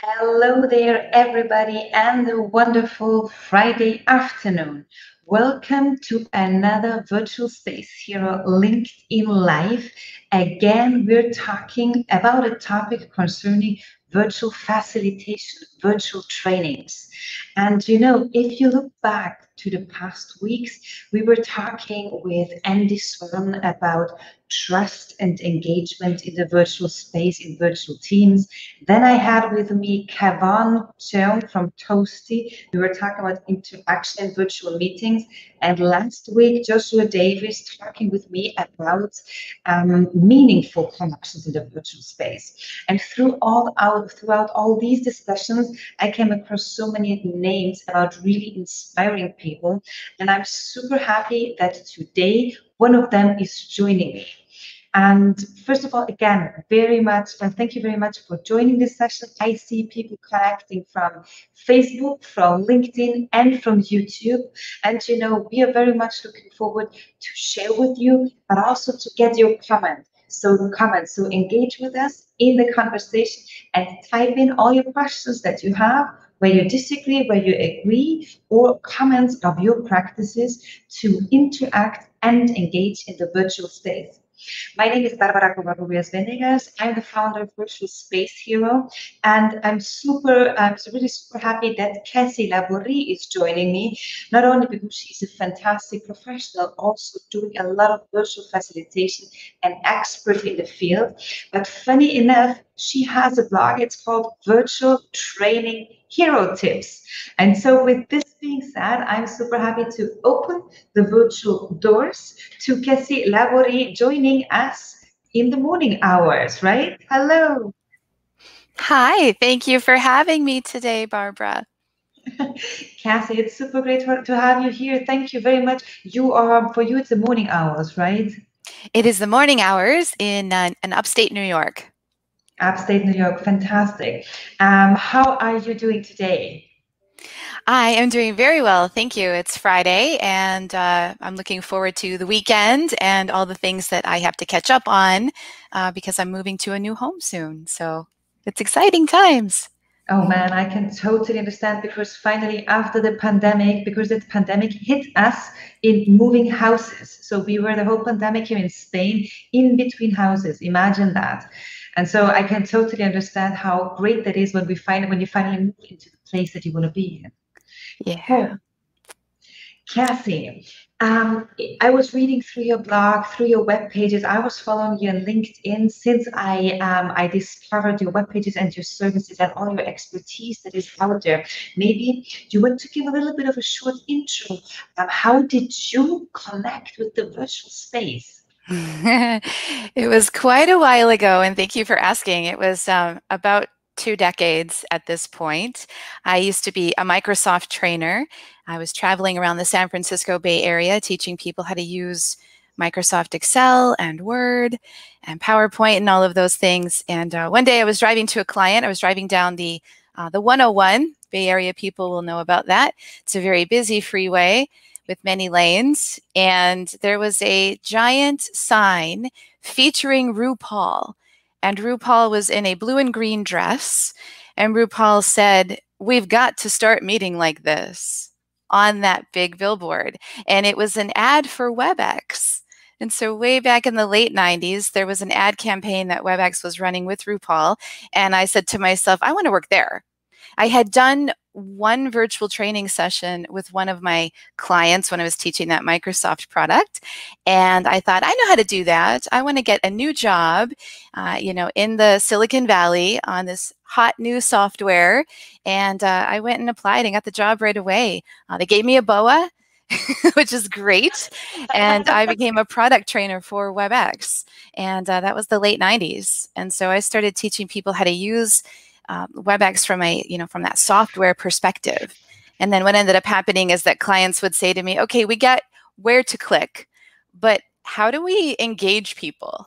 Hello there, everybody, and a wonderful Friday afternoon. Welcome to another Virtual Space Hero on LinkedIn Live. Again, we're talking about a topic concerning virtual facilitation, virtual trainings. And you know, if you look back to the past weeks, we were talking with Andy Swan about trust and engagement in the virtual space in virtual teams. Then I had with me Kavan Cheung from Toasty. We were talking about interaction in virtual meetings. And last week, Joshua Davis talking with me about um, meaningful connections in the virtual space. And through all our, throughout all these discussions, I came across so many names about really inspiring people. And I'm super happy that today one of them is joining me. And first of all, again, very much, and thank you very much for joining this session. I see people connecting from Facebook, from LinkedIn, and from YouTube. And you know, we are very much looking forward to share with you, but also to get your comment. So comment, so engage with us in the conversation and type in all your questions that you have where you disagree, where you agree, or comments of your practices to interact and engage in the virtual space. My name is Barbara Covarrubias Venegas. I'm the founder of Virtual Space Hero, and I'm super, I'm really super happy that Kassy LaBorie is joining me, not only because she's a fantastic professional, also doing a lot of virtual facilitation and expert in the field, but funny enough, she has a blog. It's called Virtual Training Hero Tips. And so with this being said, I'm super happy to open the virtual doors to Kassy LaBorie joining us in the morning hours, right? Hello. Hi, thank you for having me today, Barbara. Kassy, it's super great to have you here. Thank you very much. You are, for you, it's the morning hours, right? It is the morning hours in, uh, in upstate New York. Upstate New York, fantastic. Um, how are you doing today? I am doing very well, thank you. It's Friday, and uh, I'm looking forward to the weekend and all the things that I have to catch up on uh, because I'm moving to a new home soon. So it's exciting times. Oh man, I can totally understand because finally, after the pandemic, because the pandemic hit us in moving houses. So we were the whole pandemic here in Spain in between houses. Imagine that. And so I can totally understand how great that is when we find when you finally move into the place that you want to be in. Yeah. Kassy, um, I was reading through your blog, through your web pages. I was following you on LinkedIn since I um, I discovered your web pages and your services and all your expertise that is out there. Maybe you want to give a little bit of a short intro. Um, how did you connect with the virtual space? it was quite a while ago, and thank you for asking. It was um, about two decades at this point. I used to be a Microsoft trainer. I was traveling around the San Francisco Bay Area teaching people how to use Microsoft Excel and Word and PowerPoint and all of those things. And uh, one day I was driving to a client. I was driving down the uh, the 101. Bay Area people will know about that. It's a very busy freeway with many lanes. And there was a giant sign featuring RuPaul and RuPaul was in a blue and green dress. And RuPaul said, We've got to start meeting like this on that big billboard. And it was an ad for WebEx. And so, way back in the late 90s, there was an ad campaign that WebEx was running with RuPaul. And I said to myself, I want to work there. I had done one virtual training session with one of my clients when I was teaching that Microsoft product. And I thought, I know how to do that. I want to get a new job, uh, you know, in the Silicon Valley on this hot new software. And uh, I went and applied and got the job right away. Uh, they gave me a BOA. which is great. And I became a product trainer for WebEx. And uh, that was the late 90s. And so I started teaching people how to use um, WebEx from a you know from that software perspective. And then what ended up happening is that clients would say to me, "Okay, we get where to click, but how do we engage people?"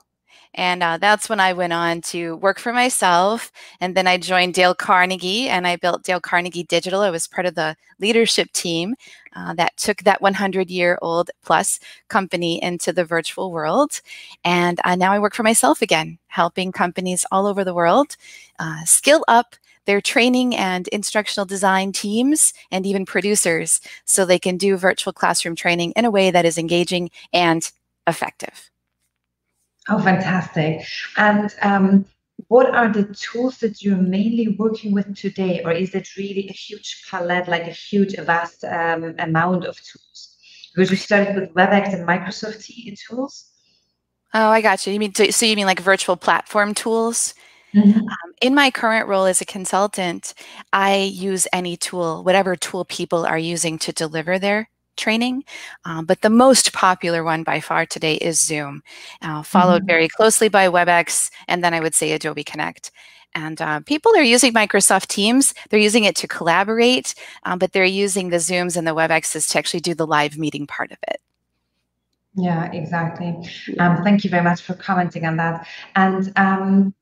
And uh, that's when I went on to work for myself. And then I joined Dale Carnegie and I built Dale Carnegie Digital. I was part of the leadership team uh, that took that 100 year old plus company into the virtual world. And uh, now I work for myself again, helping companies all over the world uh, skill up their training and instructional design teams and even producers so they can do virtual classroom training in a way that is engaging and effective. Oh, fantastic. And um, what are the tools that you're mainly working with today? Or is it really a huge palette, like a huge, vast um, amount of tools? Because we started with WebEx and Microsoft Teams tools. Oh, I got you. You mean so you mean like virtual platform tools? Mm-hmm. Um, in my current role as a consultant, I use any tool, whatever tool people are using to deliver their training. Um, but the most popular one by far today is Zoom, uh, followed mm-hmm. very closely by WebEx, and then I would say Adobe Connect. And uh, people are using Microsoft Teams. They're using it to collaborate, um, but they're using the Zooms and the WebExes to actually do the live meeting part of it. Yeah, exactly. Um, thank you very much for commenting on that. And um,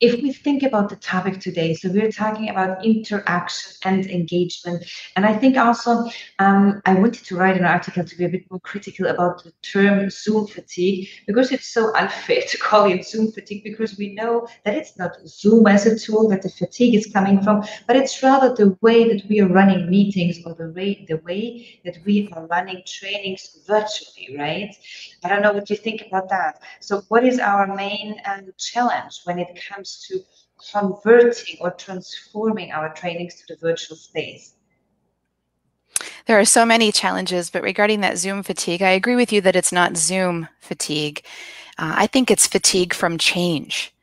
if we think about the topic today, so we're talking about interaction and engagement. And I think also um, I wanted to write an article to be a bit more critical about the term Zoom fatigue because it's so unfair to call it Zoom fatigue because we know that it's not Zoom as a tool that the fatigue is coming from, but it's rather the way that we are running meetings or the way the way that we are running trainings virtually, right? I don't know what you think about that. So what is our main um, challenge when it comes comes to converting or transforming our trainings to the virtual space? There are so many challenges, but regarding that Zoom fatigue, I agree with you that it's not Zoom fatigue. Uh, I think it's fatigue from change.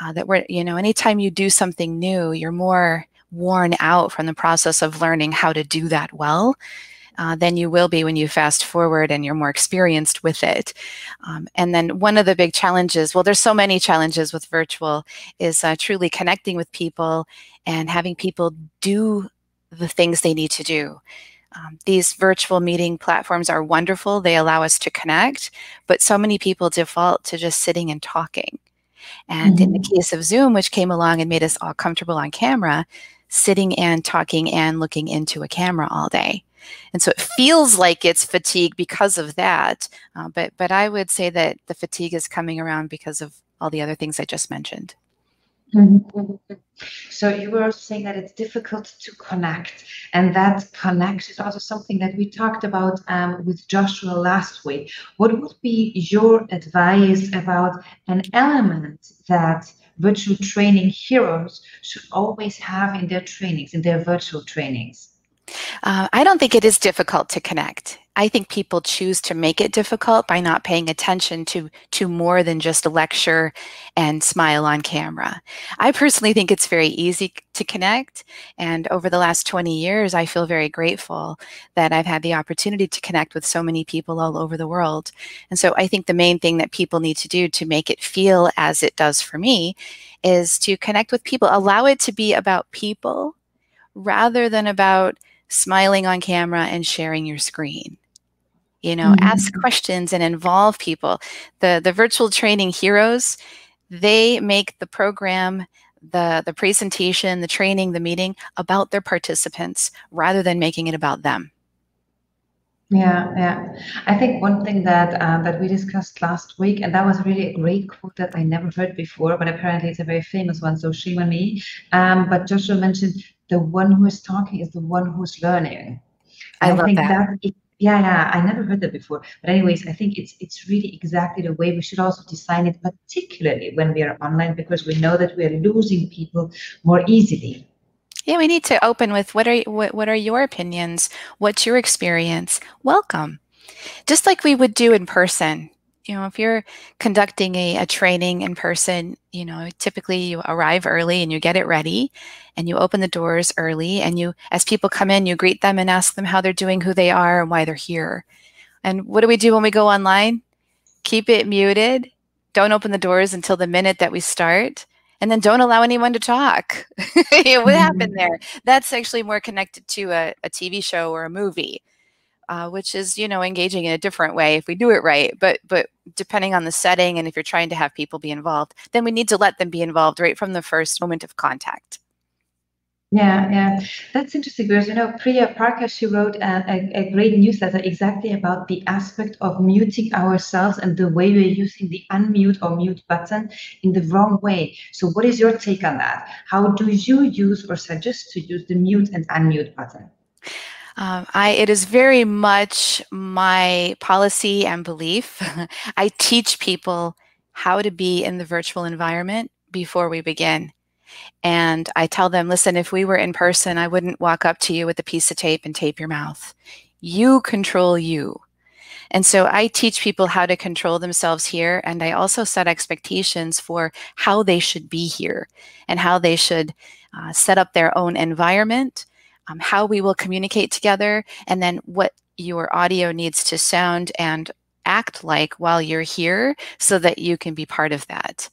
Uh, that we're, you know, anytime you do something new, you're more worn out from the process of learning how to do that well uh, than you will be when you fast forward and you're more experienced with it. Um, and then one of the big challenges, well, there's so many challenges with virtual, is uh, truly connecting with people and having people do the things they need to do. Um, these virtual meeting platforms are wonderful. They allow us to connect, but so many people default to just sitting and talking. And mm-hmm. in the mm-hmm. case of Zoom, which came along and made us all comfortable on camera, sitting and talking and looking into a camera all day. And so it feels like it's fatigue because of that. Uh, but, but I would say that the fatigue is coming around because of all the other things I just mentioned. Mm-hmm. So you were saying that it's difficult to connect, and that connect is also something that we talked about um, with Joshua last week. What would be your advice about an element that virtual training heroes should always have in their trainings, in their virtual trainings? Uh, I don't think it is difficult to connect. I think people choose to make it difficult by not paying attention to to more than just a lecture and smile on camera. I personally think it's very easy to connect, and over the last 20 years, I feel very grateful that I've had the opportunity to connect with so many people all over the world. And so I think the main thing that people need to do to make it feel as it does for me is to connect with people, allow it to be about people rather than about smiling on camera and sharing your screen. You know mm-hmm. ask questions and involve people. The the virtual training heroes they make the program the the presentation the training the meeting about their participants rather than making it about them yeah, yeah. I think one thing that uh, that we discussed last week, and that was really a great quote that I never heard before, but apparently it's a very famous one. So shame on me. Um, but Joshua mentioned the one who is talking is the one who's learning. I, I love think that. that it, yeah, yeah, I never heard that before. But anyways, I think it's it's really exactly the way we should also design it, particularly when we are online, because we know that we are losing people more easily. Yeah, we need to open with what are what, what are your opinions? What's your experience? Welcome. Just like we would do in person you know, if you're conducting a, a training in person, you know, typically you arrive early and you get it ready and you open the doors early and you, as people come in, you greet them and ask them how they're doing, who they are, and why they're here. And what do we do when we go online? Keep it muted. Don't open the doors until the minute that we start. And then don't allow anyone to talk. what happened mm-hmm. there? That's actually more connected to a, a TV show or a movie uh, which is you know engaging in a different way if we do it right but but depending on the setting and if you're trying to have people be involved then we need to let them be involved right from the first moment of contact Yeah, yeah, that's interesting because you know Priya Parker she wrote a, a, a, great newsletter exactly about the aspect of muting ourselves and the way we're using the unmute or mute button in the wrong way. So, what is your take on that? How do you use or suggest to use the mute and unmute button? Um, I, it is very much my policy and belief. I teach people how to be in the virtual environment before we begin. And I tell them, listen, if we were in person, I wouldn't walk up to you with a piece of tape and tape your mouth. You control you. And so I teach people how to control themselves here. And I also set expectations for how they should be here and how they should uh, set up their own environment, um, how we will communicate together, and then what your audio needs to sound and act like while you're here so that you can be part of that.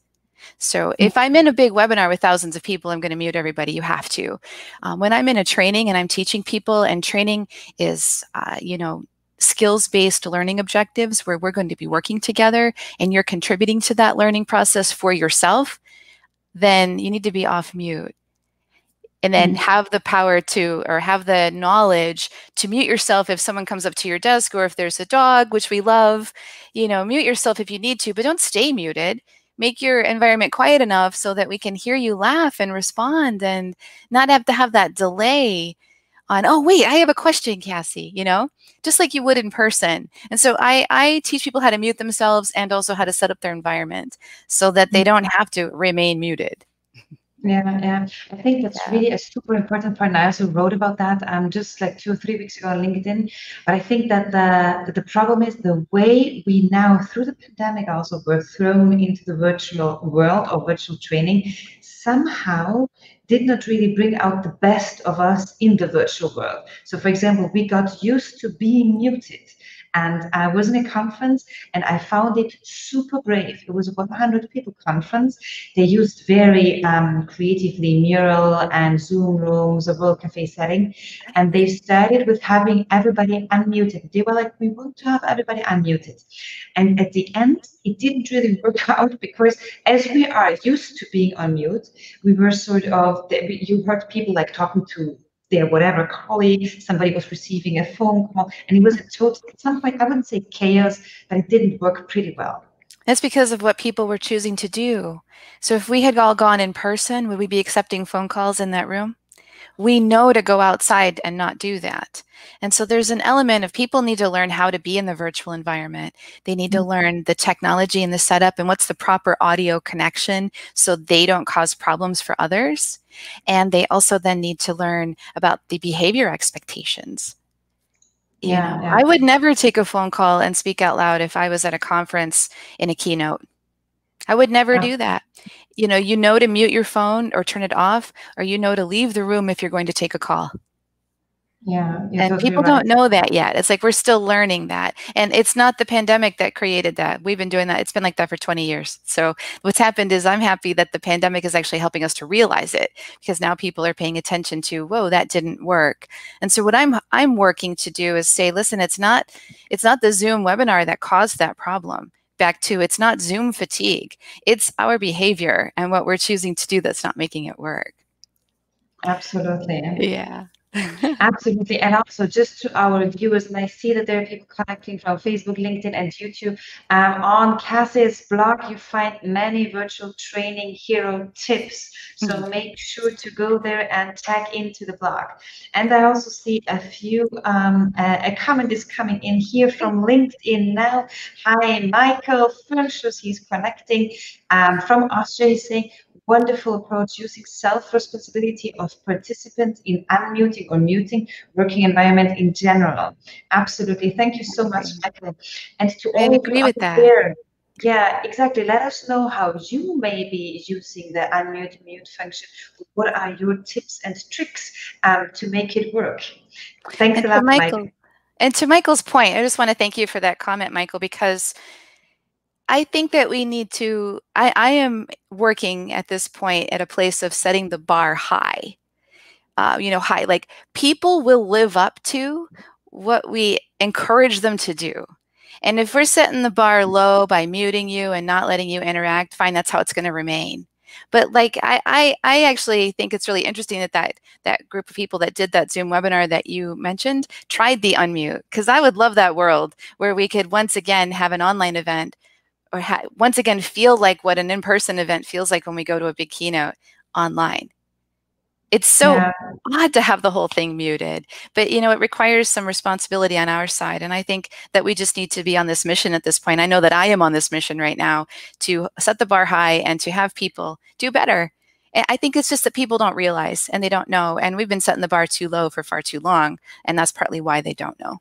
So if I'm in a big webinar with thousands of people, I'm going to mute everybody. You have to. Um, when I'm in a training and I'm teaching people, and training is, uh, you know, skills based learning objectives where we're going to be working together and you're contributing to that learning process for yourself, then you need to be off mute and then mm-hmm. have the power to or have the knowledge to mute yourself if someone comes up to your desk or if there's a dog which we love you know mute yourself if you need to but don't stay muted make your environment quiet enough so that we can hear you laugh and respond and not have to have that delay on oh wait i have a question Kassy you know? Just like you would in person. And so i i teach people how to mute themselves and also how to set up their environment so that they mm. don't have to remain muted yeah, yeah. I think that's yeah. really a super important point. I also wrote about that um just like two or three weeks ago on LinkedIn. But I think that the the problem is the way we now through the pandemic also were thrown into the virtual world or virtual training somehow did not really bring out the best of us in the virtual world. So for example, we got used to being muted and I was in a conference and I found it super brave. It was a 100 people conference. They used very um, creatively mural and Zoom rooms, a World Cafe setting. And they started with having everybody unmuted. They were like, we want to have everybody unmuted. And at the end, it didn't really work out because as we are used to being on mute, we were sort of, you heard people like talking to their whatever colleague, somebody was receiving a phone call, and it was a total, at some point, I wouldn't say chaos, but it didn't work pretty well. That's because of what people were choosing to do. So if we had all gone in person, would we be accepting phone calls in that room? We know to go outside and not do that. And so there's an element of people need to learn how to be in the virtual environment. They need to mm-hmm. learn the technology and the setup and what's the proper audio connection so they don't cause problems for others. And they also then need to learn about the behavior expectations. You yeah, know, yeah. I would never take a phone call and speak out loud if I was at a conference in a keynote. I would never yeah. do that you know, you know to mute your phone or turn it off, or you know to leave the room if you're going to take a call. Yeah. And people right. don't know that yet. It's like we're still learning that. And it's not the pandemic that created that. We've been doing that. It's been like that for 20 years. So what's happened is I'm happy that the pandemic is actually helping us to realize it because now people are paying attention to, whoa, that didn't work. And so what I'm I'm working to do is say, listen, it's not it's not the Zoom webinar that caused that problem back to it's not Zoom fatigue, it's our behavior and what we're choosing to do that's not making it work. Absolutely. Yeah. Absolutely. And also, just to our viewers, and I see that there are people connecting from Facebook, LinkedIn, and YouTube. Um, on Kassy's blog, you find many virtual training hero tips. So mm-hmm. make sure to go there and tag into the blog. And I also see a few, um, uh, a comment is coming in here from LinkedIn now. Hi, Michael Fernschus, he's connecting um, from Australia saying, wonderful approach using self-responsibility of participants in unmuting or muting working environment in general. Absolutely. Thank you so much, Michael. And to I all agree with that. There, yeah, exactly. Let us know how you may be using the unmute mute function. What are your tips and tricks um, to make it work? Thanks and a lot, Michael. Michael. And to Michael's point, I just want to thank you for that comment, Michael, because I think that we need to, I, I am working at this point at a place of setting the bar high. Uh, you know, high, like people will live up to what we encourage them to do. And if we're setting the bar low by muting you and not letting you interact, fine, that's how it's going to remain. But like I, I, I actually think it's really interesting that, that that group of people that did that Zoom webinar that you mentioned tried the unmute because I would love that world where we could once again have an online event or once again feel like what an in-person event feels like when we go to a big keynote online it's so yeah. odd to have the whole thing muted but you know it requires some responsibility on our side and i think that we just need to be on this mission at this point i know that i am on this mission right now to set the bar high and to have people do better i think it's just that people don't realize and they don't know and we've been setting the bar too low for far too long and that's partly why they don't know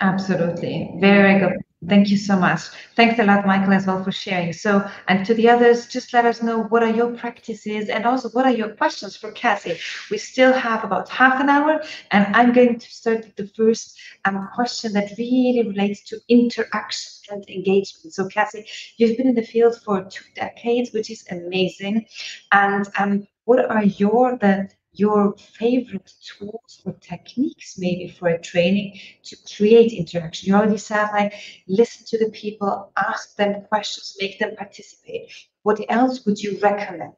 Absolutely. Very good. Thank you so much. Thanks a lot, Michael, as well for sharing. So, and to the others, just let us know what are your practices and also what are your questions for Kassy. We still have about half an hour, and I'm going to start with the first um, question that really relates to interaction and engagement. So, Kassy, you've been in the field for two decades, which is amazing. And um, what are your the your favorite tools or techniques maybe for a training to create interaction. You already said like listen to the people, ask them questions, make them participate. What else would you recommend?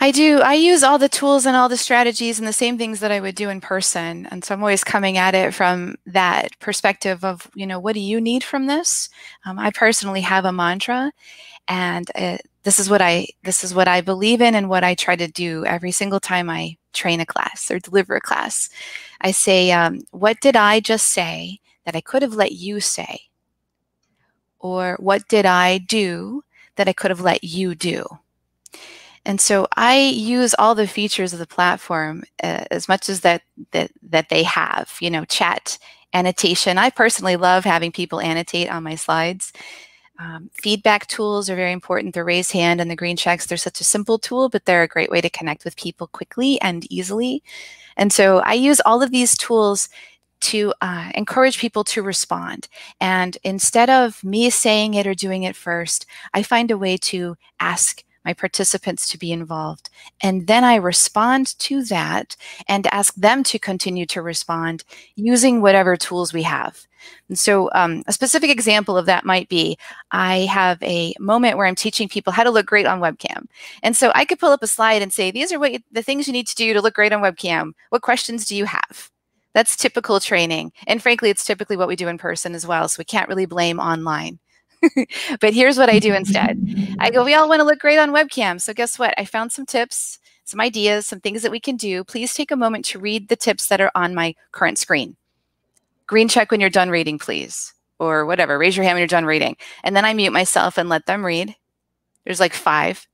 I do. I use all the tools and all the strategies and the same things that I would do in person. And so I'm always coming at it from that perspective of, you know, what do you need from this? Um, I personally have a mantra and it, this is what I this is what I believe in and what I try to do every single time I train a class or deliver a class. I say, um, what did I just say that I could have let you say? Or what did I do that I could have let you do? And so I use all the features of the platform uh, as much as that, that that they have, you know, chat, annotation. I personally love having people annotate on my slides um, feedback tools are very important. The raise hand and the green checks, they're such a simple tool, but they're a great way to connect with people quickly and easily. And so I use all of these tools to uh, encourage people to respond. And instead of me saying it or doing it first, I find a way to ask my participants to be involved. And then I respond to that and ask them to continue to respond using whatever tools we have. And so um, a specific example of that might be I have a moment where I'm teaching people how to look great on webcam. And so I could pull up a slide and say, these are what you, the things you need to do to look great on webcam. What questions do you have? That's typical training. And frankly, it's typically what we do in person as well. So we can't really blame online. but here's what I do instead. I go, we all want to look great on webcam. So guess what? I found some tips, some ideas, some things that we can do. Please take a moment to read the tips that are on my current screen. Green check when you're done reading, please. Or whatever. Raise your hand when you're done reading. And then I mute myself and let them read. There's like five.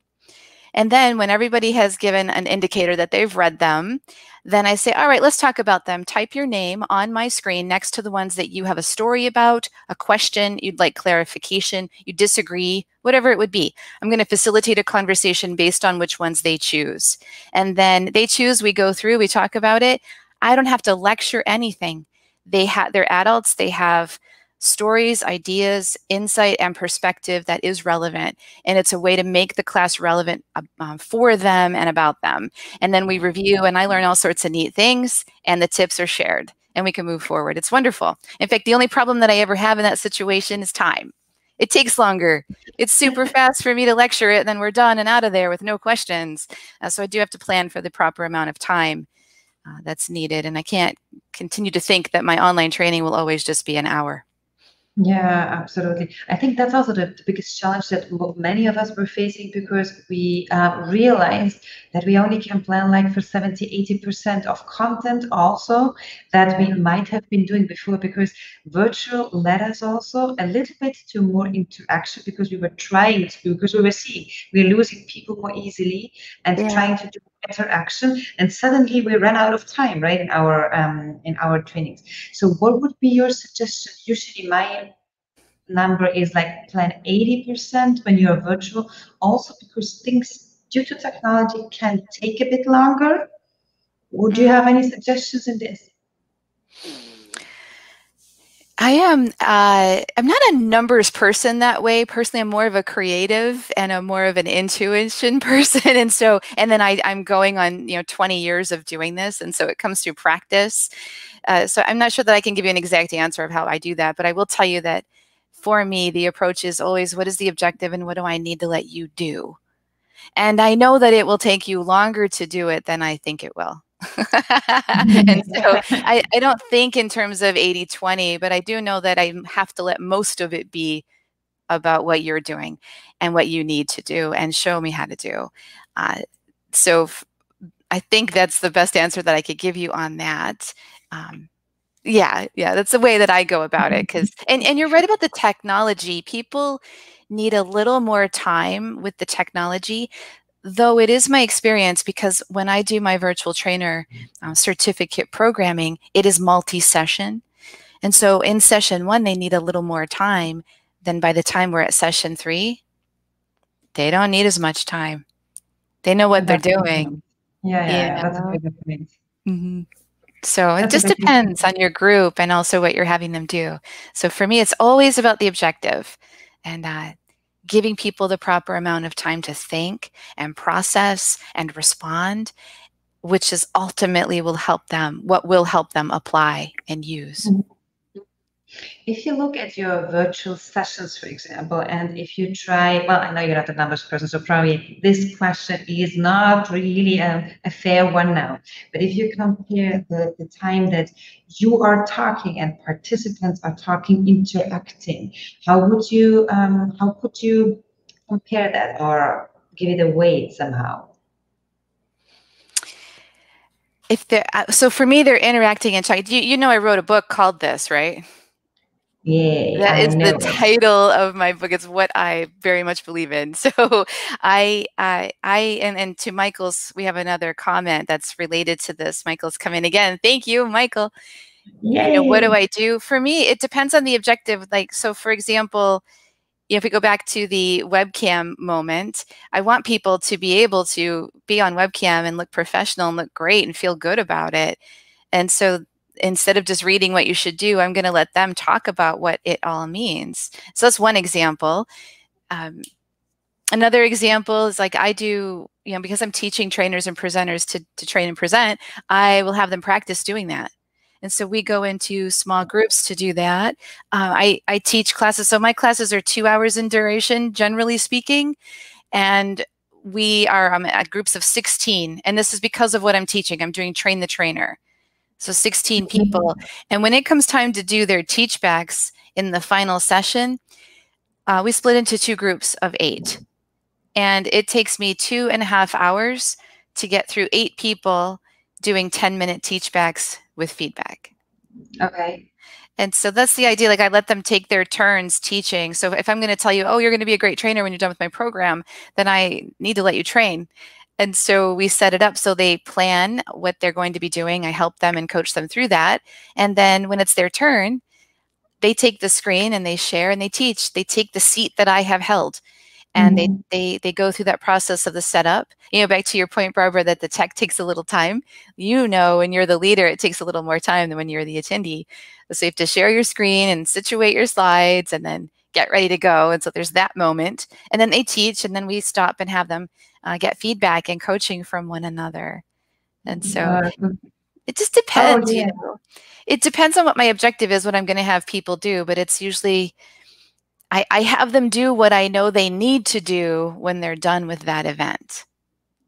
And then when everybody has given an indicator that they've read them, then I say, all right, let's talk about them. Type your name on my screen next to the ones that you have a story about, a question, you'd like clarification, you disagree, whatever it would be. I'm going to facilitate a conversation based on which ones they choose. And then they choose, we go through, we talk about it. I don't have to lecture anything. They have, they're adults, they have stories, ideas, insight, and perspective that is relevant. And it's a way to make the class relevant um, for them and about them. And then we review, and I learn all sorts of neat things, and the tips are shared, and we can move forward. It's wonderful. In fact, the only problem that I ever have in that situation is time. It takes longer. It's super fast for me to lecture it, and then we're done and out of there with no questions. Uh, so I do have to plan for the proper amount of time uh, that's needed. And I can't continue to think that my online training will always just be an hour. Yeah, absolutely. I think that's also the, the biggest challenge that many of us were facing because we uh, realized that we only can plan like for 70, 80% of content also that we might have been doing before because virtual led us also a little bit to more interaction because we were trying to, because we were seeing we're losing people more easily and yeah. trying to do interaction and suddenly we ran out of time right in our um, in our trainings. So what would be your suggestion? Usually my number is like plan 80% when you're virtual. Also because things due to technology can take a bit longer. Would you have any suggestions in this I am. Uh, I'm not a numbers person that way. Personally, I'm more of a creative and a more of an intuition person. And so, and then I, I'm going on, you know, 20 years of doing this, and so it comes through practice. Uh, so I'm not sure that I can give you an exact answer of how I do that, but I will tell you that for me, the approach is always what is the objective and what do I need to let you do? And I know that it will take you longer to do it than I think it will. and so I, I don't think in terms of 80 20, but I do know that I have to let most of it be about what you're doing and what you need to do and show me how to do. Uh, so I think that's the best answer that I could give you on that. Um, yeah, yeah, that's the way that I go about it. Because and and you're right about the technology. People need a little more time with the technology though it is my experience because when I do my virtual trainer uh, certificate programming, it is multi session. And so in session one, they need a little more time. Then by the time we're at session three, they don't need as much time. They know what they're doing. Yeah, yeah, yeah, that's a good point. Mm-hmm. So that's it just depends on your group and also what you're having them do. So for me, it's always about the objective. And uh, giving people the proper amount of time to think and process and respond which is ultimately will help them what will help them apply and use mm-hmm. If you look at your virtual sessions, for example, and if you try, well, I know you're not a numbers person, so probably this question is not really a, a fair one now. But if you compare the, the time that you are talking and participants are talking, interacting, how would you um, how could you compare that or give it a weight somehow? If they're uh, so for me, they're interacting and talking. You, you know, I wrote a book called this, right? Yeah, that is the title of my book. It's what I very much believe in. So I, I, I, and, and to Michael's, we have another comment that's related to this. Michael's coming again. Thank you, Michael. Yay. You know, what do I do? For me, it depends on the objective. Like, so for example, you know, if we go back to the webcam moment, I want people to be able to be on webcam and look professional and look great and feel good about it. And so instead of just reading what you should do, I'm going to let them talk about what it all means. So that's one example. Um, another example is like I do, you know, because I'm teaching trainers and presenters to, to train and present, I will have them practice doing that. And so we go into small groups to do that. Uh, I, I teach classes. So my classes are two hours in duration, generally speaking. And we are um, at groups of 16. And this is because of what I'm teaching. I'm doing train the trainer. So 16 mm-hmm. people. And when it comes time to do their teach backs in the final session, uh, we split into two groups of eight. And it takes me two and a half hours to get through eight people doing 10 minute teach backs with feedback. Okay. And so that's the idea. Like I let them take their turns teaching. So if I'm going to tell you, oh, you're going to be a great trainer when you're done with my program, then I need to let you train. And so we set it up so they plan what they're going to be doing. I help them and coach them through that. And then when it's their turn, they take the screen and they share and they teach. They take the seat that I have held and mm-hmm. they, they they go through that process of the setup. You know, back to your point, Barbara, that the tech takes a little time. You know, when you're the leader, it takes a little more time than when you're the attendee. So you have to share your screen and situate your slides and then get ready to go. And so there's that moment. And then they teach and then we stop and have them uh, get feedback and coaching from one another. And so uh, it just depends. Oh, yeah. You know? It depends on what my objective is, what I'm going to have people do, but it's usually I, I have them do what I know they need to do when they're done with that event.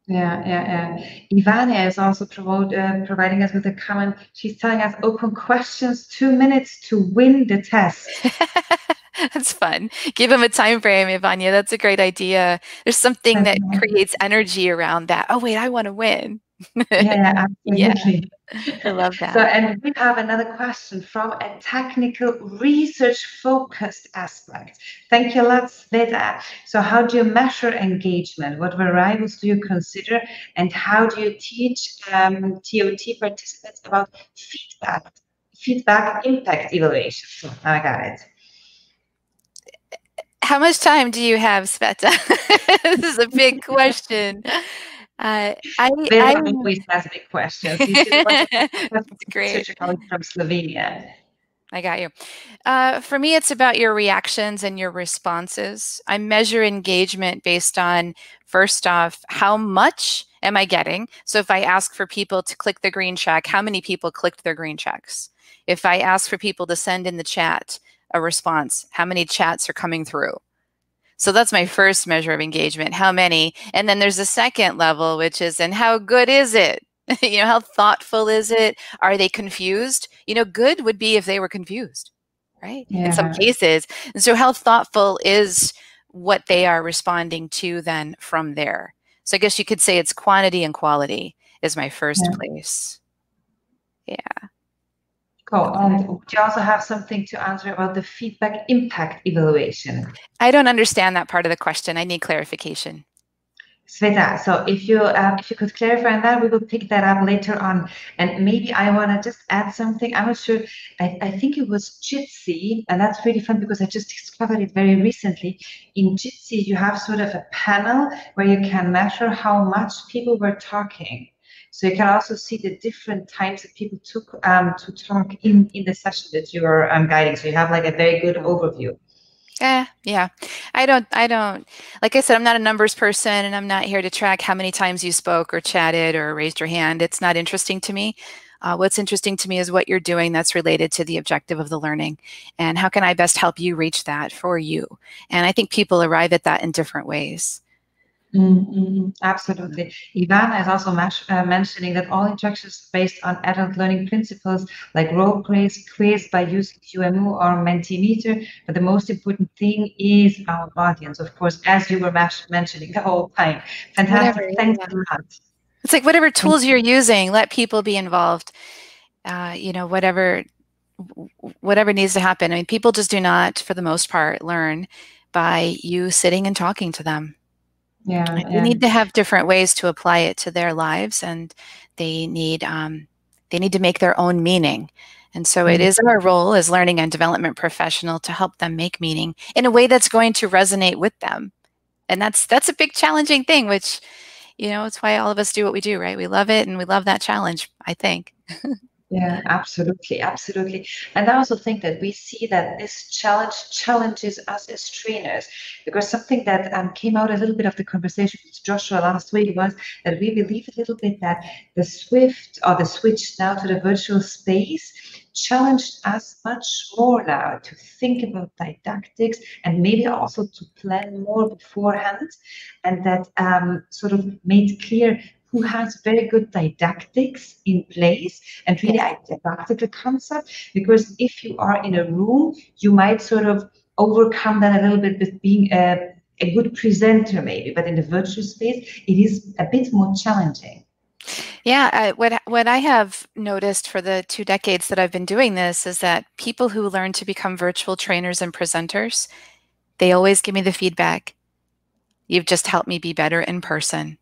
Yeah, yeah, yeah. Ivania is also promote, uh, providing us with a comment. She's telling us open questions, two minutes to win the test. That's fun. Give them a time frame, Ivania. That's a great idea. There's something that creates energy around that. Oh, wait, I want to win. yeah, absolutely. Yeah, I love that. So, and we have another question from a technical research focused aspect. Thank you a lot, Sveta. So, how do you measure engagement? What variables do you consider? And how do you teach um, TOT participants about feedback, feedback impact evaluation? So, I got it. How much time do you have, Sveta? this is a big question. Uh, I, I always has big questions. That's great. From Slovenia. I got you. Uh, for me, it's about your reactions and your responses. I measure engagement based on, first off, how much am I getting? So if I ask for people to click the green check, how many people clicked their green checks? If I ask for people to send in the chat, a response? How many chats are coming through? So that's my first measure of engagement. How many? And then there's a second level, which is, and how good is it? you know, how thoughtful is it? Are they confused? You know, good would be if they were confused, right? Yeah. In some cases. And so, how thoughtful is what they are responding to then from there? So, I guess you could say it's quantity and quality is my first yeah. place. Yeah. Cool. And do you also have something to answer about the feedback impact evaluation? I don't understand that part of the question. I need clarification. Sveta, so if you um, if you could clarify on that, we will pick that up later on. And maybe I want to just add something. I'm not sure. I, I think it was Jitsi, and that's really fun because I just discovered it very recently. In Jitsi, you have sort of a panel where you can measure how much people were talking. So you can also see the different times that people took um, to talk in in the session that you are um, guiding. So you have like a very good overview. Eh, yeah. I don't, I don't, like I said, I'm not a numbers person and I'm not here to track how many times you spoke or chatted or raised your hand. It's not interesting to me. Uh, what's interesting to me is what you're doing that's related to the objective of the learning and how can I best help you reach that for you. And I think people arrive at that in different ways. Mm-hmm. Absolutely. Ivana is also uh, mentioning that all instructions based on adult learning principles like role plays, quiz by using UMU or Mentimeter. But the most important thing is our audience, of course, as you were mentioning the whole time. Fantastic. Whatever, Thanks yeah. a lot. It's like whatever tools you're using, let people be involved. Uh, you know, whatever whatever needs to happen. I mean, people just do not, for the most part, learn by you sitting and talking to them. Yeah, they yeah. need to have different ways to apply it to their lives, and they need um, they need to make their own meaning. And so mm-hmm. it is our role as learning and development professional to help them make meaning in a way that's going to resonate with them. And that's that's a big challenging thing, which you know, it's why all of us do what we do, right? We love it and we love that challenge, I think. Yeah, absolutely, absolutely. And I also think that we see that this challenge challenges us as trainers because something that um, came out a little bit of the conversation with Joshua last week was that we believe a little bit that the swift or the switch now to the virtual space challenged us much more now to think about didactics and maybe also to plan more beforehand and that um, sort of made clear who has very good didactics in place and really adapted the concept. Because if you are in a room, you might sort of overcome that a little bit with being a, a good presenter, maybe. But in the virtual space, it is a bit more challenging. Yeah, uh, what what I have noticed for the two decades that I've been doing this is that people who learn to become virtual trainers and presenters, they always give me the feedback. You've just helped me be better in person.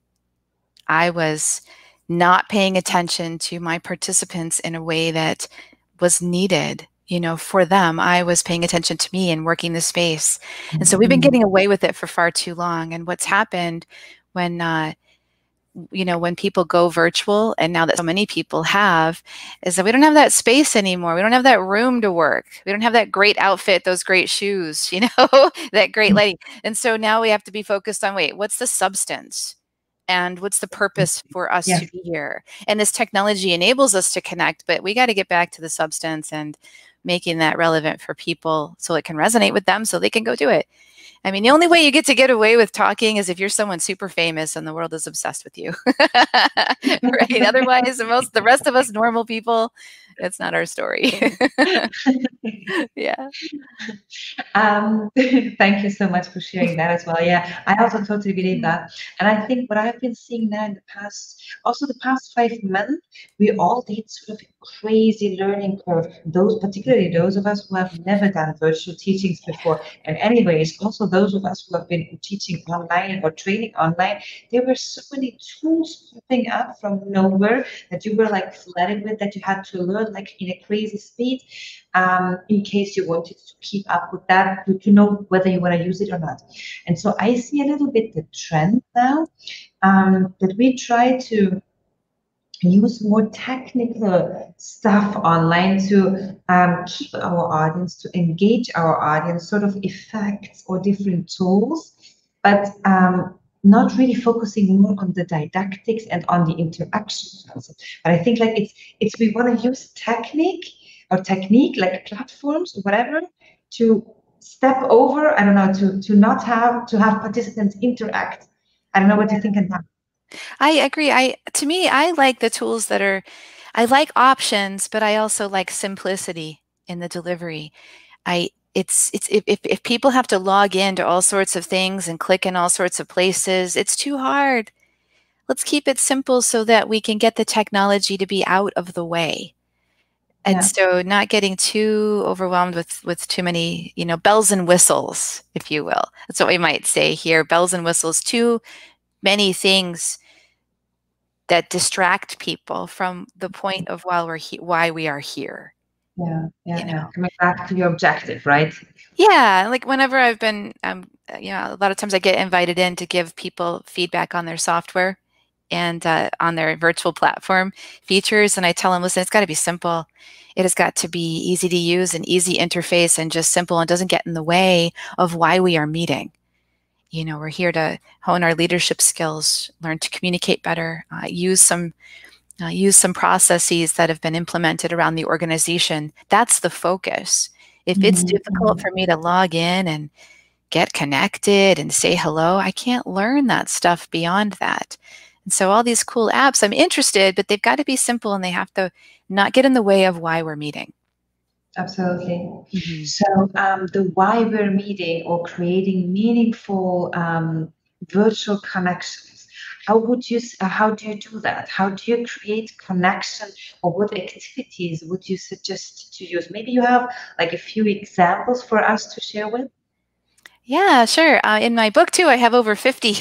I was not paying attention to my participants in a way that was needed you know for them. I was paying attention to me and working the space. And so we've been mm-hmm. getting away with it for far too long. And what's happened when uh, you know when people go virtual and now that so many people have is that we don't have that space anymore. We don't have that room to work. We don't have that great outfit those great shoes you know that great mm-hmm. lighting. And so now we have to be focused on wait what's the substance and what's the mm-hmm. purpose for us yeah. to be here? And this technology enables us to connect but we got to get back to the substance and making that relevant for people so it can resonate with them so they can go do it i mean the only way you get to get away with talking is if you're someone super famous and the world is obsessed with you right otherwise most the rest of us normal people it's not our story. yeah. Um, thank you so much for sharing that as well. Yeah, I also totally believe that. And I think what I've been seeing now in the past, also the past five months, we all did sort of a crazy learning curve. Those, particularly those of us who have never done virtual teachings before. And anyways, also those of us who have been teaching online or training online, there were so many tools popping up from nowhere that you were like flooded with that you had to learn like in a crazy speed um, in case you wanted to keep up with that to, to know whether you want to use it or not. And so I see a little bit the trend now um, that we try to use more technical stuff online to um, keep our audience, to engage our audience, sort of effects or different tools. But um, not really focusing more on the didactics and on the interaction. But I think like it's it's we want to use technique or technique like platforms or whatever to step over, I don't know, to, to not have, to have participants interact. I don't know what you think that. I agree. I, to me, I like the tools that are, I like options, but I also like simplicity in the delivery. I, it's it's if, if people have to log into all sorts of things and click in all sorts of places it's too hard let's keep it simple so that we can get the technology to be out of the way and yeah. so not getting too overwhelmed with with too many you know bells and whistles if you will that's what we might say here bells and whistles too many things that distract people from the point of while we're he- why we are here. Yeah yeah, you know? yeah coming back to your objective right? Yeah like whenever i've been um you know a lot of times i get invited in to give people feedback on their software and uh, on their virtual platform features and i tell them listen it's got to be simple. It has got to be easy to use and easy interface and just simple and doesn't get in the way of why we are meeting you know we're here to hone our leadership skills learn to communicate better uh, use some uh, use some processes that have been implemented around the organization that's the focus if it's mm-hmm. difficult for me to log in and get connected and say hello i can't learn that stuff beyond that and so all these cool apps, I'm interested, but they've got to be simple and they have to not get in the way of why we're meeting. Absolutely. Mm-hmm. So um, the why we're meeting or creating meaningful um, virtual connections. How would you? Uh, how do you do that? How do you create connection, or what activities would you suggest to use? Maybe you have like a few examples for us to share with. Yeah, sure. Uh, in my book, too, I have over 50.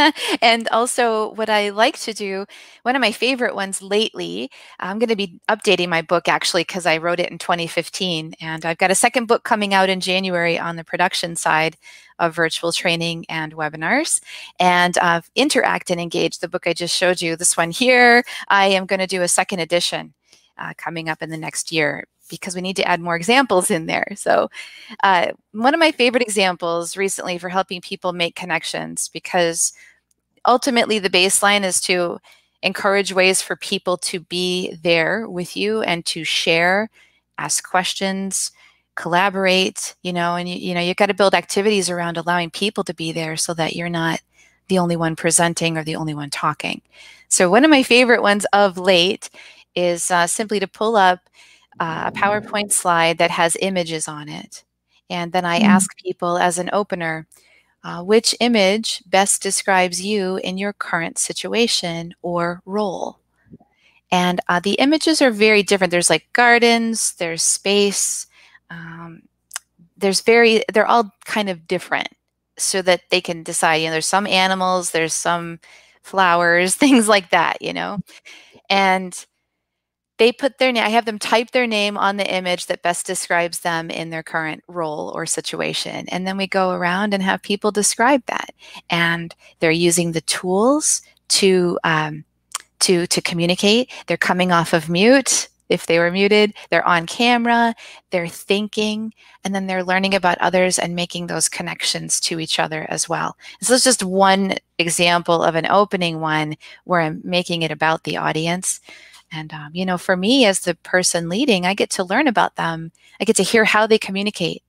and also, what I like to do, one of my favorite ones lately, I'm going to be updating my book actually because I wrote it in 2015. And I've got a second book coming out in January on the production side of virtual training and webinars. And uh, Interact and Engage, the book I just showed you, this one here, I am going to do a second edition uh, coming up in the next year because we need to add more examples in there. So, uh, one of my favorite examples recently for helping people make connections, because ultimately the baseline is to encourage ways for people to be there with you and to share, ask questions, collaborate, you know, and you, you know, you've got to build activities around allowing people to be there so that you're not the only one presenting or the only one talking. So, one of my favorite ones of late is uh, simply to pull up uh, a PowerPoint slide that has images on it. And then I mm. ask people as an opener, uh, which image best describes you in your current situation or role? And uh, the images are very different. There's like gardens, there's space, um, there's very, they're all kind of different so that they can decide, you know, there's some animals, there's some flowers, things like that, you know? And they put their name, I have them type their name on the image that best describes them in their current role or situation. And then we go around and have people describe that. And they're using the tools to, um, to, to communicate. They're coming off of mute if they were muted. They're on camera, they're thinking, and then they're learning about others and making those connections to each other as well. so it's just one example of an opening one where I'm making it about the audience. And, um, you know, for me as the person leading, I get to learn about them. I get to hear how they communicate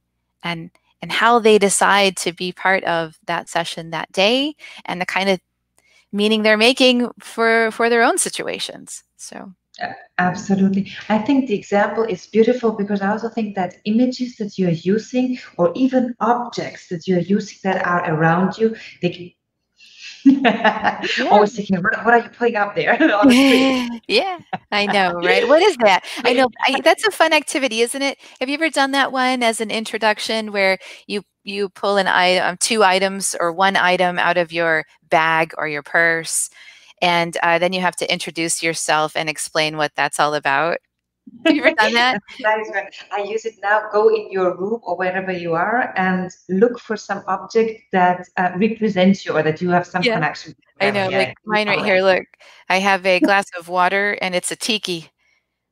and, and how they decide to be part of that session that day and the kind of meaning they're making for, for their own situations. So. Absolutely. I think the example is beautiful because I also think that images that you're using or even objects that you're using that are around you, they yeah. Always thinking, what, what, are you putting up there? yeah, I know, right? What is that? I know I, that's a fun activity, isn't it? Have you ever done that one as an introduction where you you pull an item, two items or one item out of your bag or your purse, and uh, then you have to introduce yourself and explain what that's all about? You ever done that? that is right. I use it now. Go in your room or wherever you are and look for some object that uh, represents you or that you have some yeah. connection. I know, yeah, like mine right here. Look, I have a glass of water and it's a tiki.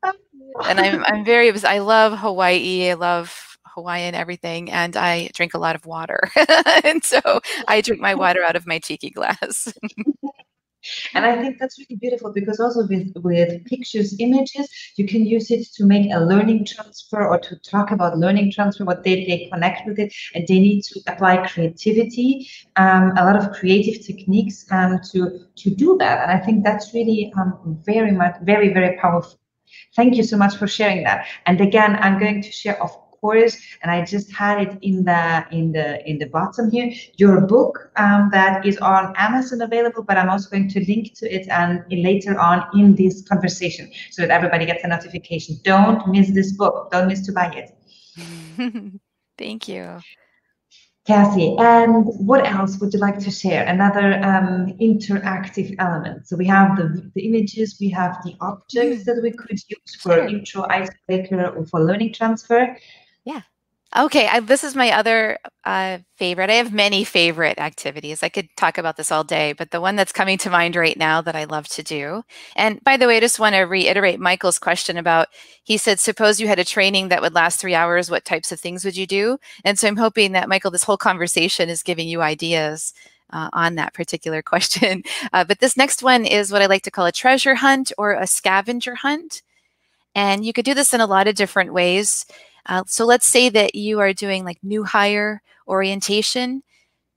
and I'm I'm very I love Hawaii. I love Hawaiian everything, and I drink a lot of water. and so I drink my water out of my tiki glass. And I think that's really beautiful because also with, with pictures, images, you can use it to make a learning transfer or to talk about learning transfer, what they, they connect with it. And they need to apply creativity, um, a lot of creative techniques um, to, to do that. And I think that's really um, very much, very, very powerful. Thank you so much for sharing that. And again, I'm going to share, of course, and I just had it in the in the in the bottom here. Your book um, that is on Amazon available, but I'm also going to link to it and later on in this conversation so that everybody gets a notification. Don't miss this book. Don't miss to buy it. Thank you. Kassy, and what else would you like to share? Another um, interactive element. So we have the, the images, we have the objects mm. that we could use for sure. intro, icebreaker, or for learning transfer. Yeah. Okay, I, this is my other uh, favorite. I have many favorite activities. I could talk about this all day, but the one that's coming to mind right now that I love to do. And by the way, I just want to reiterate Michael's question about he said, suppose you had a training that would last three hours, what types of things would you do? And so I'm hoping that, Michael, this whole conversation is giving you ideas uh, on that particular question. Uh, but this next one is what I like to call a treasure hunt or a scavenger hunt. And you could do this in a lot of different ways. Uh, so let's say that you are doing like new hire orientation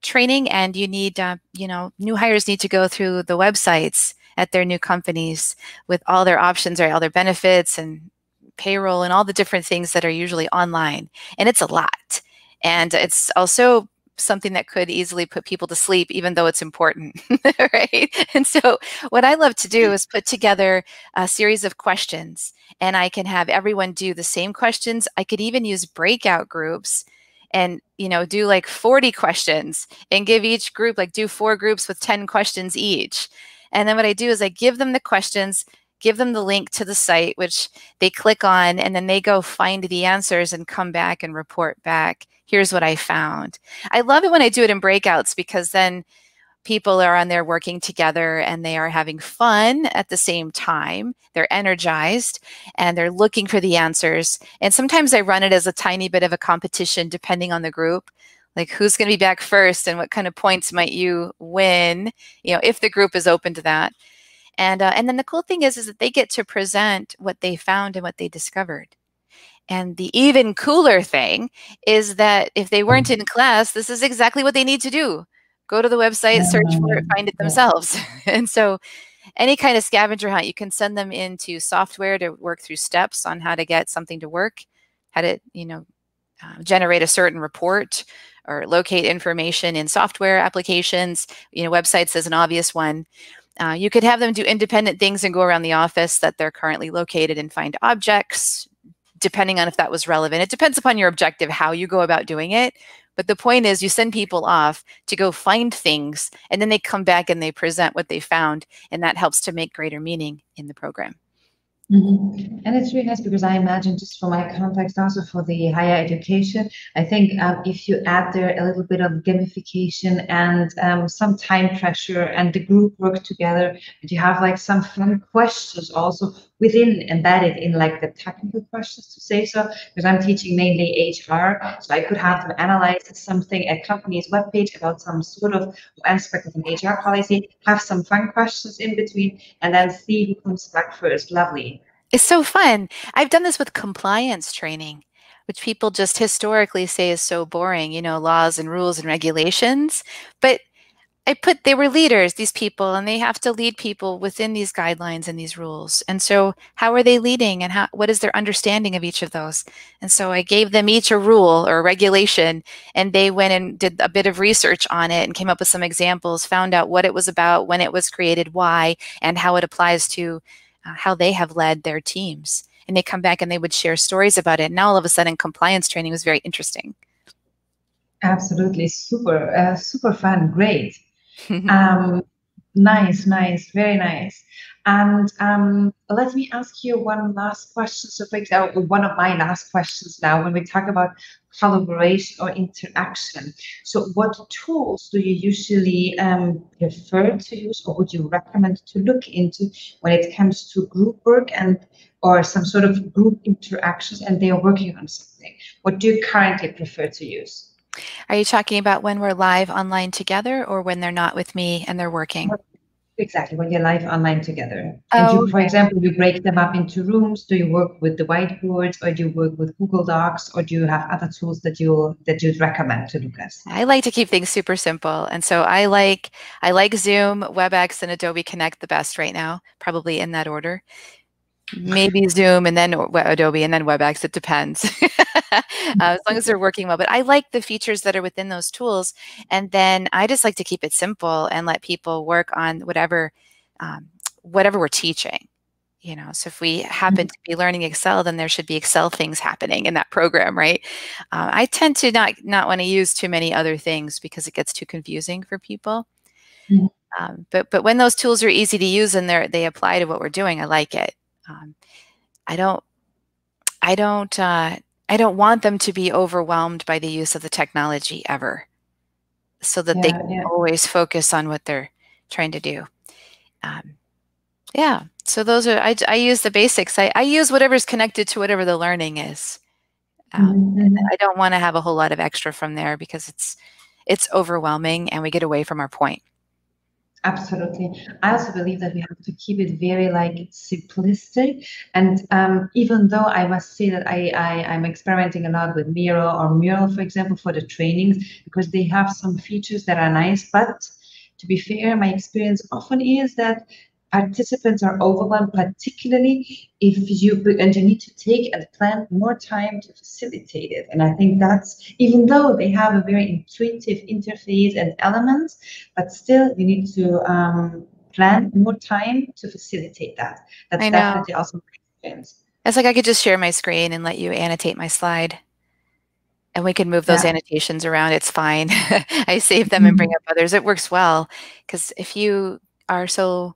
training and you need, uh, you know, new hires need to go through the websites at their new companies with all their options or all their benefits and payroll and all the different things that are usually online. And it's a lot. And it's also something that could easily put people to sleep, even though it's important, right? And so, what I love to do mm. is put together a series of questions, and I can have everyone do the same questions. I could even use breakout groups and you know do like 40 questions and give each group like do four groups with 10 questions each and then what i do is i give them the questions give them the link to the site which they click on and then they go find the answers and come back and report back here's what I found. I love it when I do it in breakouts because then people are on there working together and they are having fun at the same time. They're energized and they're looking for the answers. And sometimes I run it as a tiny bit of a competition depending on the group. Like who's going to be back first and what kind of points might you win, you know, if the group is open to that. And uh, and then the cool thing is is that they get to present what they found and what they discovered. And the even cooler thing is that if they weren't in class, this is exactly what they need to do. Go to the website, search for it, find it themselves. and so any kind of scavenger hunt, you can send them into software to work through steps on how to get something to work, how to, you know, uh, generate a certain report or locate information in software applications. You know, websites is an obvious one. Uh, you could have them do independent things and go around the office that they're currently located and find objects, depending on if that was relevant. It depends upon your objective, how you go about doing it. But the point is, you send people off to go find things, and then they come back and they present what they found, and that helps to make greater meaning in the program. Mm-hmm. And it's really nice because I imagine, just for my context, also for the higher education, I think um, if you add there a little bit of gamification and um, some time pressure and the group work together, and you have like some fun questions also within embedded in like the technical questions to say so, because I'm teaching mainly HR, so I could have them analyze something, a company's webpage about some sort of aspect of an HR policy, have some fun questions in between, and then see who comes back first. Lovely. It's so fun. I've done this with compliance training, which people just historically say is so boring, you know, laws and rules and regulations. But I put they were leaders, these people, and they have to lead people within these guidelines and these rules. And so, how are they leading, and how what is their understanding of each of those? And so, I gave them each a rule or a regulation, and they went and did a bit of research on it and came up with some examples, found out what it was about, when it was created, why, and how it applies to uh, how they have led their teams. And they come back and they would share stories about it. Now all of a sudden, compliance training was very interesting. Absolutely, super, uh, super fun, great. Um, nice, nice, very nice. And um, let me ask you one last question. So, for example, one of my last questions now, when we talk about collaboration or interaction. So, what tools do you usually um, prefer to use, or would you recommend to look into when it comes to group work and or some sort of group interactions, and they are working on something? What do you currently prefer to use? Are you talking about when we're live online together or when they're not with me and they're working? Exactly, when you're live online together. And oh, you, for oh, okay. example, you break them up into rooms. Do you work with the whiteboards or do you work with Google Docs or do you have other tools that you that you'd recommend to Lucas? I like to keep things super simple. And so I like I like Zoom, WebEx, and Adobe Connect the best right now, probably in that order. Maybe Zoom and then Adobe and then WebEx. It depends. uh, as long as they're working well. But I like the features that are within those tools. And then I just like to keep it simple and let people work on whatever um, whatever we're teaching. You know, so if we happen mm-hmm. to be learning Excel, then there should be Excel things happening in that program, right? Uh, I tend to not not want to use too many other things because it gets too confusing for people. Mm-hmm. Um, but but when those tools are easy to use and they're they apply to what we're doing, I like it. Um, I don't, I don't, uh, I don't want them to be overwhelmed by the use of the technology ever, so that yeah, they can yeah. always focus on what they're trying to do. Um, yeah, so those are I, I use the basics. I, I use whatever's connected to whatever the learning is. Um, mm-hmm. I don't want to have a whole lot of extra from there because it's it's overwhelming and we get away from our point. Absolutely. I also believe that we have to keep it very like simplistic. And um, even though I must say that I, I, I'm experimenting a lot with Miro or Mural, for example, for the trainings, because they have some features that are nice. But to be fair, my experience often is that participants are overwhelmed, particularly if you and you need to take and plan more time to facilitate it. And I think that's even though they have a very intuitive interface and elements, but still you need to um, plan more time to facilitate that. That's definitely also. It's like I could just share my screen and let you annotate my slide. And we can move those yeah. annotations around. It's fine. I save them mm -hmm. and bring mm-hmm. up others. It works well because if you are so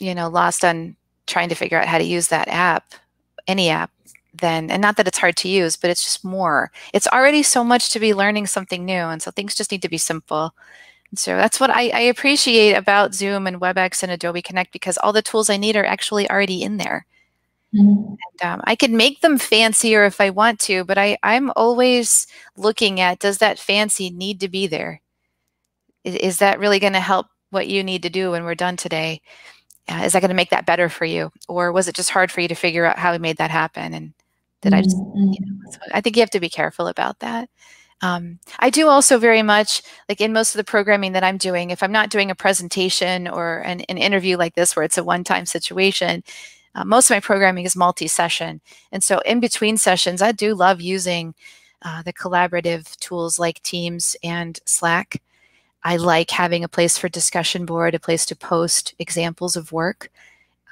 you know, lost on trying to figure out how to use that app, any app, then, and not that it's hard to use, but it's just more. It's already so much to be learning something new. And so things just need to be simple. And so that's what I, I appreciate about Zoom and WebEx and Adobe Connect because all the tools I need are actually already in there. Mm-hmm. And, um, I can make them fancier if I want to, but I, I'm always looking at does that fancy need to be there? Is, is that really going to help what you need to do when we're done today? Uh, is that going to make that better for you? Or was it just hard for you to figure out how we made that happen? And did i just you know, so i think you have to be careful about that. Um, i do also very much like in most of the programming that i'm doing if i'm not doing a presentation or an, an interview like this where it's a one-time situation uh, most of my programming is multi-session. And so in between sessions i do love using uh, the collaborative tools like teams and slack I like having a place for discussion board, a place to post examples of work,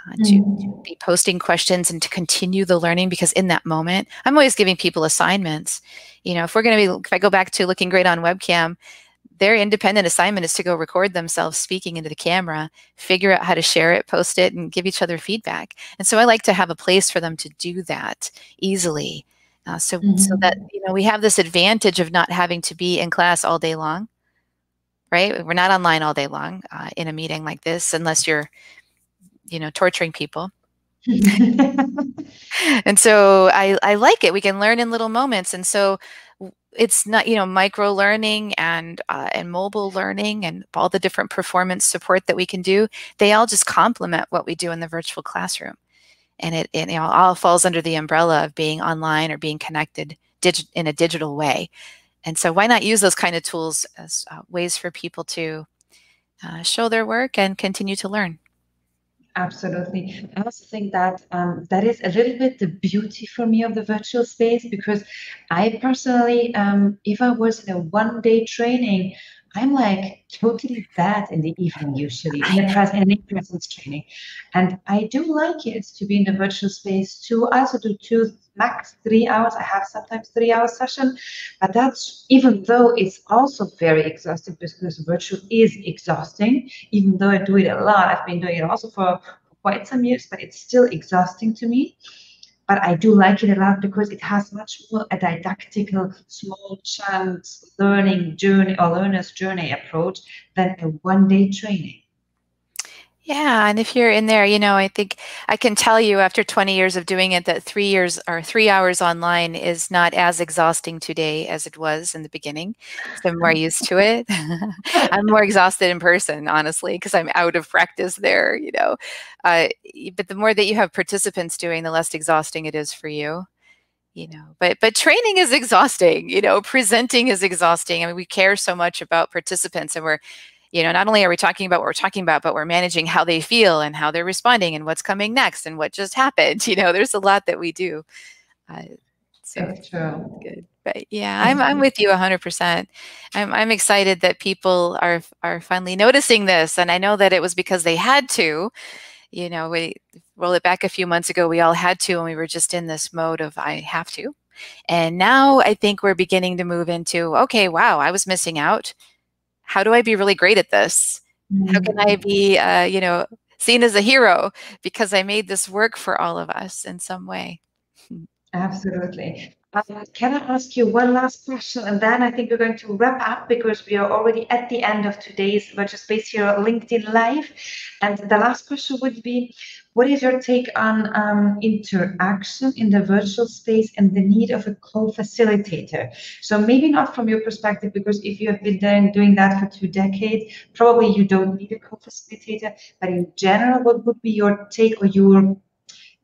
uh, to, mm. to, be posting questions and to continue the learning because in that moment, I'm always giving people assignments. You know, if we're going to be, if I go back to looking great on webcam, their independent assignment is to go record themselves speaking into the camera, figure out how to share it, post it, and give each other feedback. And so I like to have a place for them to do that easily. Uh, so, mm-hmm. so that you know we have this advantage of not having to be in class all day long right? We're not online all day long uh, in a meeting like this unless you're, you know, torturing people. and so I, I like it. We can learn in little moments. And so it's not, you know, micro learning and uh, and mobile learning and all the different performance support that we can do. They all just complement what we do in the virtual classroom. And it, it you know, all falls under the umbrella of being online or being connected in a digital way. And so why not use those kind of tools as uh, ways for people to uh, show their work and continue to learn? Absolutely. I also think that um, that is a little bit the beauty for me of the virtual space because I personally, um, if I was in a one day training, I'm like totally bad in the evening usually in the pres- in in-person training, and I do like it to be in the virtual space too. I also do two max three hours. I have sometimes three hour session, but that's even though it's also very exhausting because virtual is exhausting. Even though I do it a lot, I've been doing it also for quite some years, but it's still exhausting to me but I do like it a lot because it has much more a didactical, small chunks learning journey or learner's journey approach than a one day training. Yeah, and if you're in there, you know, I think I can tell you after 20 years of doing it that three years or three hours online is not as exhausting today as it was in the beginning. So I'm more used to it. I'm more exhausted in person, honestly, because I'm out of practice there, you know. Uh, but the more that you have participants doing, the less exhausting it is for you you know but but training is exhausting you know presenting is exhausting i mean we care so much about participants and we're you know, not only are we talking about what we're talking about, but we're managing how they feel and how they're responding and what's coming next and what just happened. You know, there's a lot that we do. Uh, so. Good. But yeah, I'm, I'm with you 100%. I'm, I'm excited that people are, are finally noticing this. And I know that it was because they had to. You know, we roll it back a few months ago, we all had to, and we were just in this mode of I have to. And now I think we're beginning to move into okay, wow, I was missing out how do I be really great at this? Mm-hmm. How can I mm. be, uh, you know, seen as a hero because I made this work for all of us in some way? Absolutely. Uh, can I ask you one last question? And then I think we're going to wrap up because we are already at the end of today's Virtual Space Hero on LinkedIn Live. And the last question would be what is your take on um, interaction in the virtual space and the need of a co-facilitator? So maybe not from your perspective, because if you have been doing that for two decades, probably you don't need a co-facilitator. But in general, what would be your take or your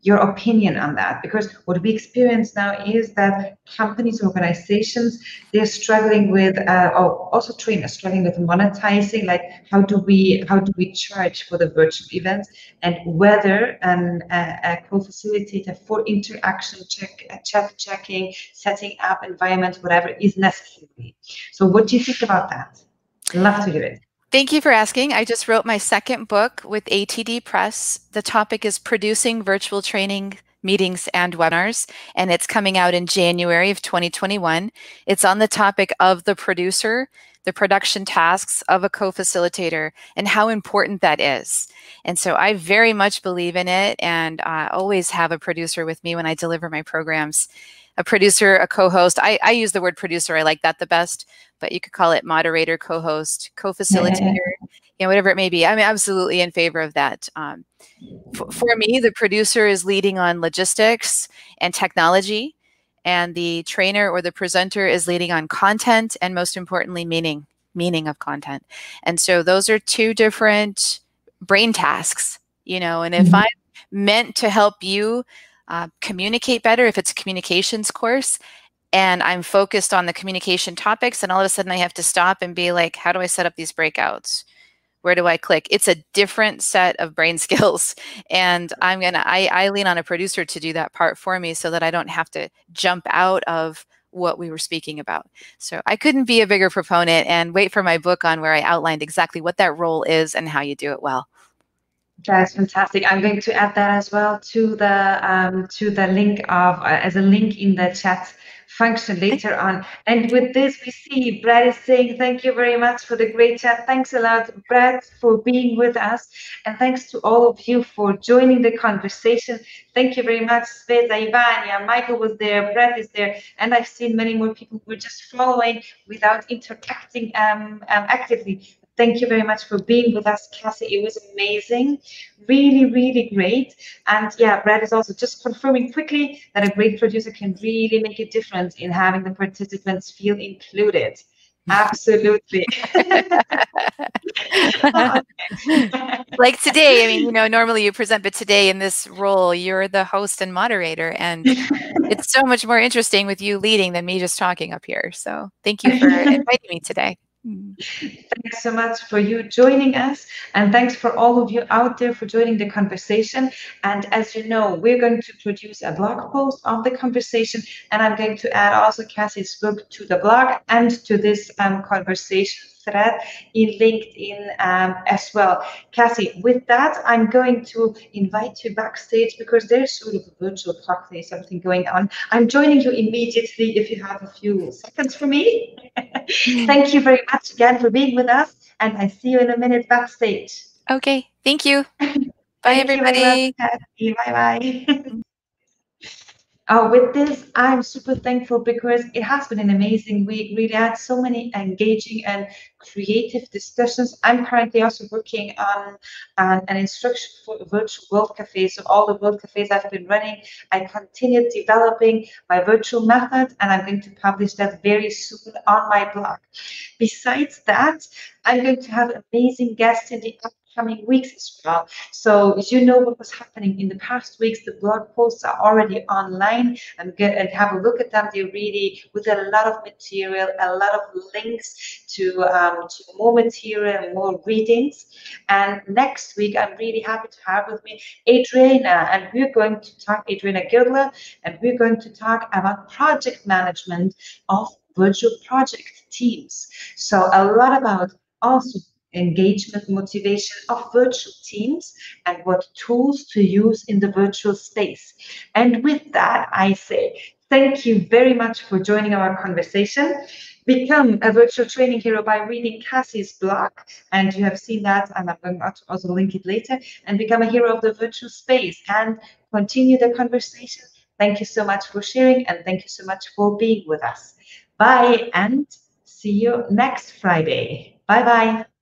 your opinion on that. Because what we experience now is that companies organizations they're struggling with uh, oh, also trainers struggling with monetizing like how do we how do we charge for the virtual events and whether an, a, a co-facilitator for interaction check uh, chat checking setting up environment whatever is necessary. So what do you think about that? Love to hear it Thank you for asking. I just wrote my second book with ATD Press. The topic is producing virtual training meetings and webinars, and it's coming out in January of 2021. It's on the topic of the producer, the production tasks of a co-facilitator, and how important that is. And so I very much believe in it, and I always have a producer with me when I deliver my programs a producer, a co-host. I, I use the word producer. I like that the best, but you could call it moderator, co-host, co-facilitator, you know, whatever it may be. I'm absolutely in favor of that. Um, for me, the producer is leading on logistics and technology, and the trainer or the presenter is leading on content and most importantly, meaning, meaning of content. And so those are two different brain tasks, you know, and if mm -hmm. I'm meant to help you uh, communicate better if it's a communications course and I'm focused on the communication topics and all of a sudden I have to stop and be like, how do I set up these breakouts? Where do I click? It's a different set of brain skills. And I'm going to, I lean on a producer to do that part for me so that I don't have to jump out of what we were speaking about. So I couldn't be a bigger proponent and wait for my book on where I outlined exactly what that role is and how you do it well. That's fantastic. I'm going to add that as well to the um, to the link of uh, as a link in the chat function later on. And with this, we see Brad is saying thank you very much for the great chat. Thanks a lot, Brad, for being with us, and thanks to all of you for joining the conversation. Thank you very much, Sveta, Ivania, Michael was there, Brad is there, and I've seen many more people who are just following without interacting um, um, actively. Thank you very much for being with us, Kassy. It was amazing. Really, really great. And yeah, Brad is also just confirming quickly that a great producer can really make a difference in having the participants feel included. Absolutely. Oh, like today, I mean, you know, normally you present, but today in this role, you're the host and moderator. And it's so much more interesting with you leading than me just talking up here. So thank you for inviting me today. Thanks so much for you joining us. And thanks for all of you out there for joining the conversation. And as you know, we're going to produce a blog post of the conversation. And I'm going to add also Kassy's book to the blog and to this um, conversation thread in LinkedIn um, as well. Kassy, with that, I'm going to invite you backstage because there's sort of a virtual cocktail, something going on. I'm joining you immediately if you have a few seconds for me. Thank you very much again for being with us, and I see you in a minute backstage. Okay, thank you. Bye, everybody. Bye bye. uh, with this, I'm super thankful because it has been an amazing week. Really had so many engaging and creative discussions. I'm currently also working on an, an instruction for virtual world cafe. So all the world cafes I've been running, I continued developing my virtual method and I'm going to publish that very soon on my blog. Besides that, I'm going to have amazing guests in the coming weeks as well. So as you know what was happening in the past weeks. The blog posts are already online and get and have a look at them. They're really with a lot of material, a lot of links to um, to more material more readings. And next week, I'm really happy to have with me Adriana, and we're going to talk Adriana Gildler, and we're going to talk about project management of virtual project teams. So a lot about also engagement motivation of virtual teams and what tools to use in the virtual space. And with that, I say thank you very much for joining our conversation. Become a virtual training hero by reading Kassy's blog, and you have seen that, and I'm going to also link it later, and become a hero of the virtual space and continue the conversation. Thank you so much for sharing, and thank you so much for being with us. Bye, and see you next Friday. Bye bye.